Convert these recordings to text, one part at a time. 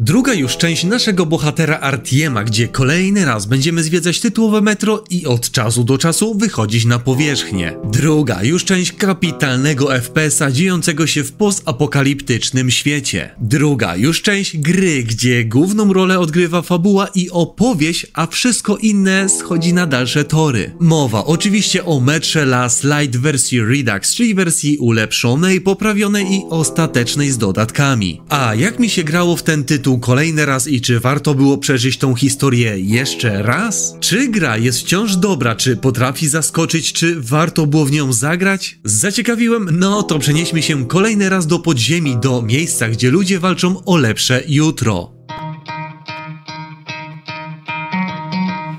Druga już część naszego bohatera Artiema, gdzie kolejny raz będziemy zwiedzać tytułowe metro i od czasu do czasu wychodzić na powierzchnię. Druga już część kapitalnego FPS-a dziejącego się w postapokaliptycznym świecie. Druga już część gry, gdzie główną rolę odgrywa fabuła i opowieść, a wszystko inne schodzi na dalsze tory. Mowa oczywiście o metrze Last Light wersji Redux, czyli wersji ulepszonej, poprawionej i ostatecznej z dodatkami. A jak mi się grało w ten tytuł kolejny raz i czy warto było przeżyć tą historię jeszcze raz? Czy gra jest wciąż dobra, czy potrafi zaskoczyć, czy warto było w nią zagrać? Zaciekawiłem? No to przenieśmy się kolejny raz do podziemi, do miejsca, gdzie ludzie walczą o lepsze jutro.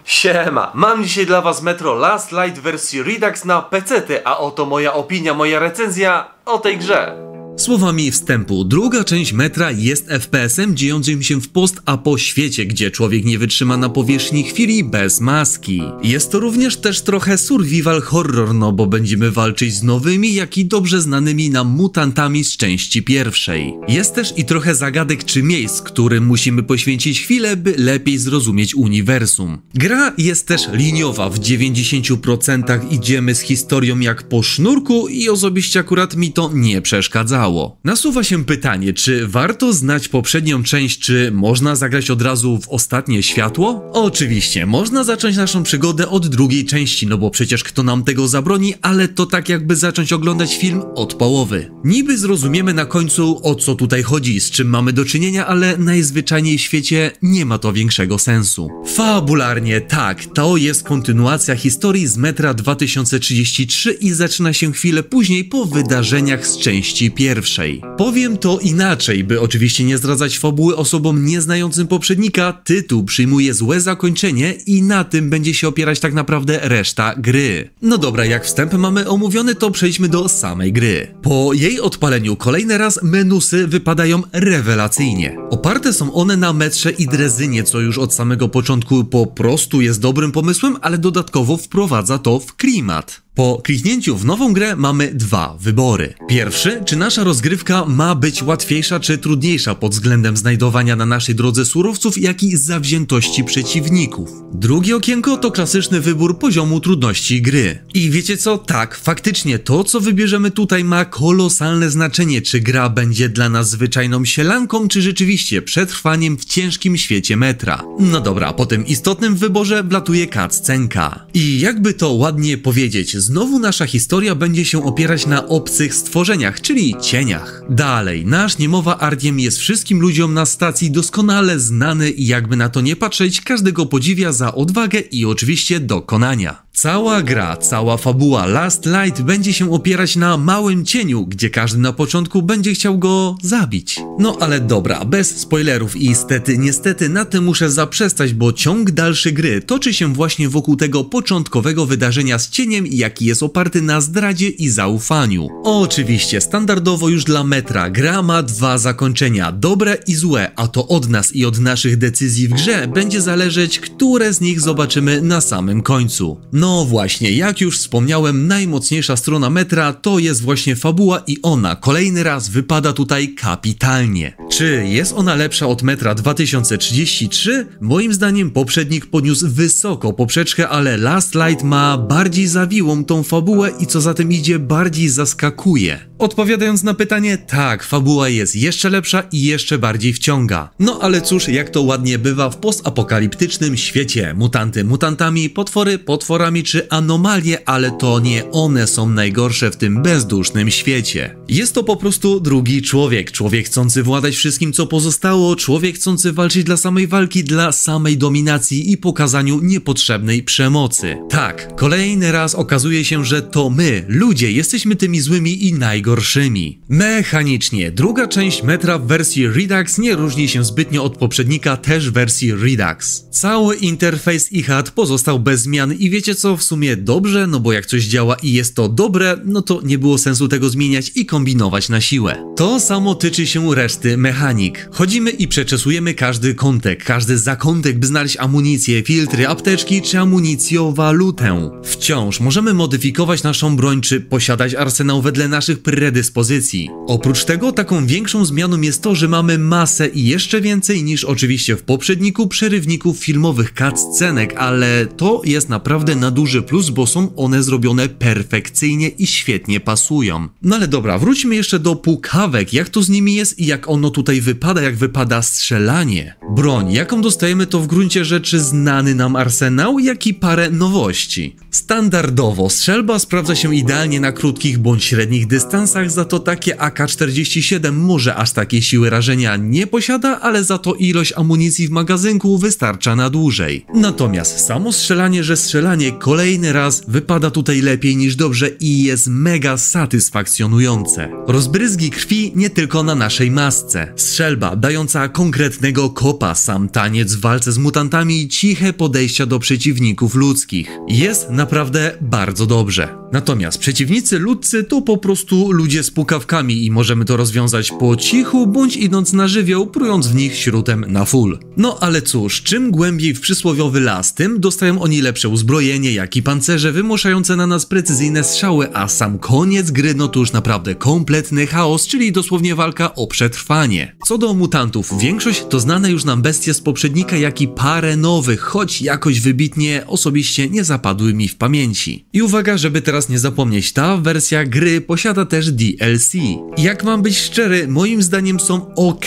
Siema, mam dzisiaj dla was Metro Last Light wersji Redux na PC, a oto moja opinia, moja recenzja o tej grze. Słowami wstępu, druga część metra jest FPS-em dziejącym się w post-apo świecie, gdzie człowiek nie wytrzyma na powierzchni chwili bez maski. Jest to również też trochę survival horror, no bo będziemy walczyć z nowymi, jak i dobrze znanymi nam mutantami z części pierwszej. Jest też i trochę zagadek czy miejsc, którym musimy poświęcić chwilę, by lepiej zrozumieć uniwersum. Gra jest też liniowa, w 90% idziemy z historią jak po sznurku i osobiście akurat mi to nie przeszkadzało. Nasuwa się pytanie, czy warto znać poprzednią część, czy można zagrać od razu w ostatnie światło? Oczywiście, można zacząć naszą przygodę od drugiej części, no bo przecież kto nam tego zabroni, ale to tak jakby zacząć oglądać film od połowy. Niby zrozumiemy na końcu o co tutaj chodzi, z czym mamy do czynienia, ale najzwyczajniej w świecie nie ma to większego sensu. Fabularnie tak, to jest kontynuacja historii z metra 2033 i zaczyna się chwilę później po wydarzeniach z części pierwszej pierwszej. Powiem to inaczej, by oczywiście nie zdradzać fabuły osobom nieznającym poprzednika, tytuł przyjmuje złe zakończenie i na tym będzie się opierać tak naprawdę reszta gry. No dobra, jak wstęp mamy omówiony, to przejdźmy do samej gry. Po jej odpaleniu kolejny raz menusy wypadają rewelacyjnie. Oparte są one na metrze i drezynie, co już od samego początku po prostu jest dobrym pomysłem, ale dodatkowo wprowadza to w klimat. Po kliknięciu w nową grę mamy dwa wybory. Pierwszy, czy nasza rozgrywka ma być łatwiejsza czy trudniejsza pod względem znajdowania na naszej drodze surowców, jak i zawziętości przeciwników. Drugie okienko to klasyczny wybór poziomu trudności gry. I wiecie co? Tak, faktycznie to, co wybierzemy tutaj ma kolosalne znaczenie, czy gra będzie dla nas zwyczajną sielanką, czy rzeczywiście przetrwaniem w ciężkim świecie metra. No dobra, po tym istotnym wyborze blatuje cutscenka. I jakby to ładnie powiedzieć, znowu nasza historia będzie się opierać na obcych stworzeniach, czyli cieniach. Dalej, nasz niemowa Ardiem jest wszystkim ludziom na stacji doskonale znany i jakby na to nie patrzeć, każdego podziwia za odwagę i oczywiście dokonania. Cała gra, cała fabuła Last Light będzie się opierać na małym cieniu, gdzie każdy na początku będzie chciał go zabić. No ale dobra, bez spoilerów i stety, niestety na tym muszę zaprzestać, bo ciąg dalszy gry toczy się właśnie wokół tego początkowego wydarzenia z cieniem, jaki jest oparty na zdradzie i zaufaniu. Oczywiście, standardowo już dla metra, gra ma dwa zakończenia, dobre i złe, a to od nas i od naszych decyzji w grze będzie zależeć, które z nich zobaczymy na samym końcu. No właśnie, jak już wspomniałem, najmocniejsza strona metra to jest właśnie fabuła i ona kolejny raz wypada tutaj kapitalnie. Czy jest ona lepsza od metra 2033? Moim zdaniem poprzednik podniósł wysoko poprzeczkę, ale Last Light ma bardziej zawiłą tą fabułę i co za tym idzie bardziej zaskakuje. Odpowiadając na pytanie, tak, fabuła jest jeszcze lepsza i jeszcze bardziej wciąga. No ale cóż, jak to ładnie bywa w postapokaliptycznym świecie. Mutanty mutantami, potwory potworami czy anomalie, ale to nie one są najgorsze w tym bezdusznym świecie. Jest to po prostu drugi człowiek, człowiek chcący władać wszystkim co pozostało, człowiek chcący walczyć dla samej walki, dla samej dominacji i pokazaniu niepotrzebnej przemocy. Tak, kolejny raz okazuje się, że to my, ludzie, jesteśmy tymi złymi i najgorszymi. Mechanicznie, druga część metra w wersji Redux nie różni się zbytnio od poprzednika też wersji Redux. Cały interfejs i HUD pozostał bez zmian i wiecie co? w sumie dobrze, no bo jak coś działa i jest to dobre, no to nie było sensu tego zmieniać i kombinować na siłę. To samo tyczy się reszty mechanik. Chodzimy i przeczesujemy każdy kątek, każdy zakątek, by znaleźć amunicję, filtry, apteczki czy amunicjowalutę. Wciąż możemy modyfikować naszą broń czy posiadać arsenał wedle naszych predyspozycji. Oprócz tego taką większą zmianą jest to, że mamy masę i jeszcze więcej niż oczywiście w poprzedniku przerywników filmowych cutscenek, ale to jest naprawdę na duży plus, bo są one zrobione perfekcyjnie i świetnie pasują. No ale dobra, wróćmy jeszcze do pukawek, jak to z nimi jest i jak ono tutaj wypada, jak wypada strzelanie. Broń, jaką dostajemy to w gruncie rzeczy znany nam arsenał, jak i parę nowości. Standardowo strzelba sprawdza się idealnie na krótkich bądź średnich dystansach, za to takie AK-47 może aż takiej siły rażenia nie posiada, ale za to ilość amunicji w magazynku wystarcza na dłużej. Natomiast samo strzelanie, że strzelanie kolejny raz wypada tutaj lepiej niż dobrze i jest mega satysfakcjonujące. Rozbryzgi krwi nie tylko na naszej masce. Strzelba dająca konkretnego kopa, sam taniec w walce z mutantami i ciche podejścia do przeciwników ludzkich. Jest naprawdę bardzo dobrze. Natomiast przeciwnicy ludcy to po prostu ludzie z pukawkami i możemy to rozwiązać po cichu bądź idąc na żywioł, prując w nich śrutem na full. No ale cóż, czym głębiej w przysłowiowy las, tym dostają oni lepsze uzbrojenie, jak i pancerze wymuszające na nas precyzyjne strzały, a sam koniec gry no to już naprawdę kompletny chaos, czyli dosłownie walka o przetrwanie. Co do mutantów, większość to znane już nam bestie z poprzednika, jak i parę nowych, choć jakoś wybitnie osobiście nie zapadły mi w pamięci. I uwaga, żeby teraz nie zapomnieć, ta wersja gry posiada też DLC. Jak mam być szczery, moim zdaniem są ok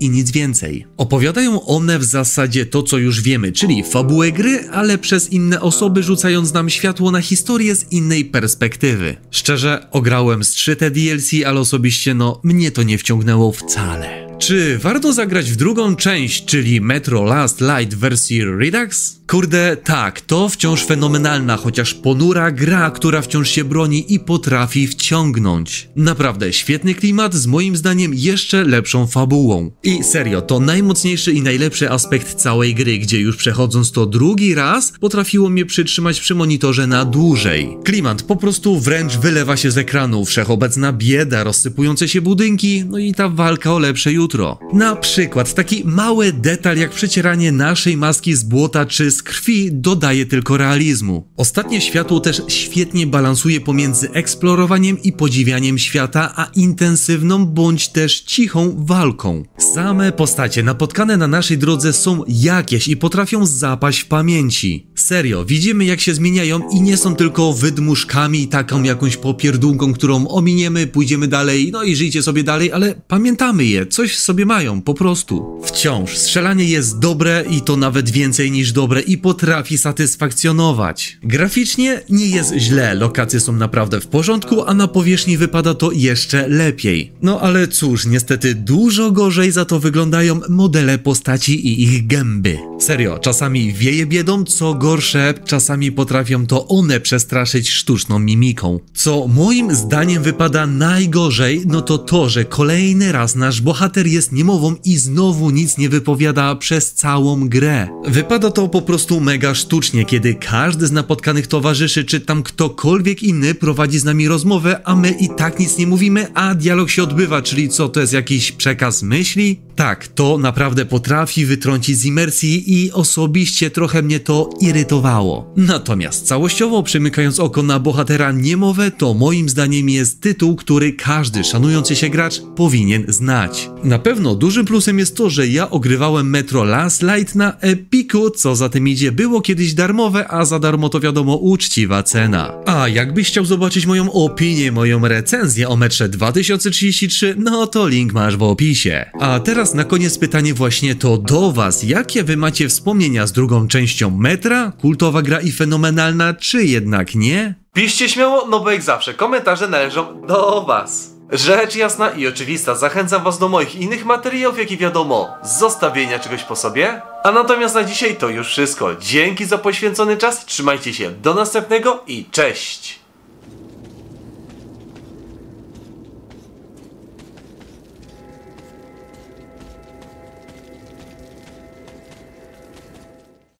i nic więcej. Opowiadają one w zasadzie to, co już wiemy, czyli fabułę gry, ale przez inne osoby, rzucając nam światło na historię z innej perspektywy. Szczerze, ograłem z 3 te DLC, ale osobiście no, mnie to nie wciągnęło wcale. Czy warto zagrać w drugą część, czyli Metro Last Light wersji Redux? Kurde, tak, to wciąż fenomenalna, chociaż ponura gra, która wciąż się broni i potrafi wciągnąć. Naprawdę świetny klimat, z moim zdaniem jeszcze lepszą fabułą. I serio, to najmocniejszy i najlepszy aspekt całej gry, gdzie już przechodząc to drugi raz, potrafiło mnie przytrzymać przy monitorze na dłużej. Klimat po prostu wręcz wylewa się z ekranu, wszechobecna bieda, rozsypujące się budynki, no i ta walka o lepsze jutro. Na przykład taki mały detal jak przecieranie naszej maski z błota czy z krwi dodaje tylko realizmu. Ostatnie światło też świetnie balansuje pomiędzy eksplorowaniem i podziwianiem świata, a intensywną bądź też cichą walką. Same postacie napotkane na naszej drodze są jakieś i potrafią zapaść w pamięci. Serio, widzimy jak się zmieniają i nie są tylko wydmuszkami taką jakąś popierdółką, którą ominiemy, pójdziemy dalej, no i żyjcie sobie dalej, ale pamiętamy je, coś w sobie mają, po prostu. Wciąż strzelanie jest dobre i to nawet więcej niż dobre i potrafi satysfakcjonować. Graficznie nie jest źle, lokacje są naprawdę w porządku, a na powierzchni wypada to jeszcze lepiej. No ale cóż, niestety dużo gorzej za to wyglądają modele postaci i ich gęby. Serio, czasami wieje biedą, co gorsze, czasami potrafią to one przestraszyć sztuczną mimiką. Co moim zdaniem wypada najgorzej, no to to, że kolejny raz nasz bohater jest niemową i znowu nic nie wypowiada przez całą grę. Wypada to po prostu mega sztucznie, kiedy każdy z napotkanych towarzyszy, czy tam ktokolwiek inny prowadzi z nami rozmowę, a my i tak nic nie mówimy, a dialog się odbywa, czyli co, to jest jakiś przekaz myśli? Tak, to naprawdę potrafi wytrącić z imersji i osobiście trochę mnie to irytowało. Natomiast całościowo przymykając oko na bohatera niemowę, to moim zdaniem jest tytuł, który każdy szanujący się gracz powinien znać. Na pewno dużym plusem jest to, że ja ogrywałem Metro Last Light na Epiku, co za tym idzie było kiedyś darmowe, a za darmo to wiadomo uczciwa cena. A jakbyś chciał zobaczyć moją opinię, moją recenzję o metrze 2033, no to link masz w opisie. A teraz na koniec pytanie właśnie to do was, jakie wy macie wspomnienia z drugą częścią metra? Kultowa gra i fenomenalna, czy jednak nie? Piszcie śmiało, no bo jak zawsze komentarze należą do was. Rzecz jasna i oczywista, zachęcam was do moich innych materiałów, jak i wiadomo, zostawienia czegoś po sobie. A natomiast na dzisiaj to już wszystko. Dzięki za poświęcony czas, trzymajcie się, do następnego i cześć!